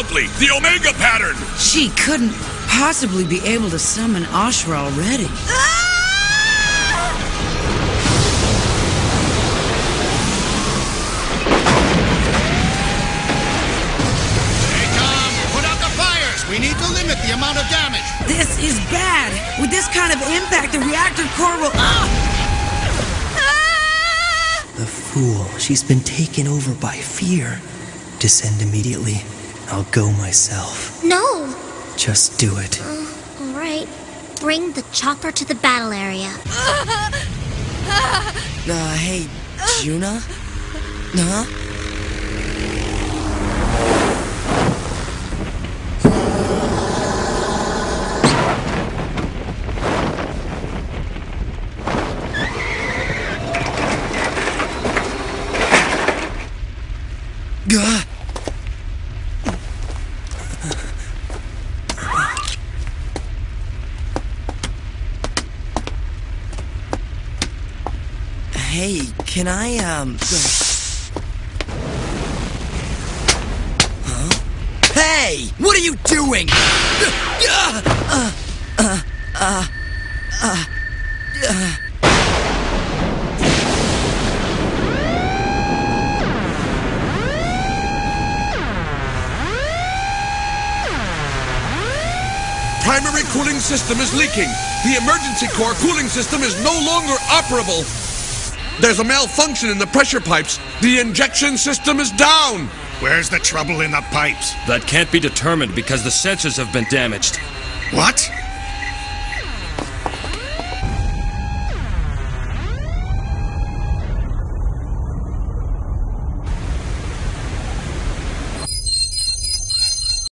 loudly! The Omega pattern! She couldn't possibly be able to summon Ashra already. Hey, Tom, put out the fires. We need to limit the amount of damage. This is bad. With this kind of impact, the reactor core will. Ah! The fool. She's been taken over by fear. Descend immediately. I'll go myself. No. Just do it. All right. Bring the chopper to the battle area. Uh, hey, Juna? Huh? Gah! Hey, can I, um... Huh? Hey! What are you doing? Uh, uh, uh, uh, uh, uh. Primary cooling system is leaking. The emergency core cooling system is no longer operable. There's a malfunction in the pressure pipes. The injection system is down. Where's the trouble in the pipes? That can't be determined because the sensors have been damaged. What?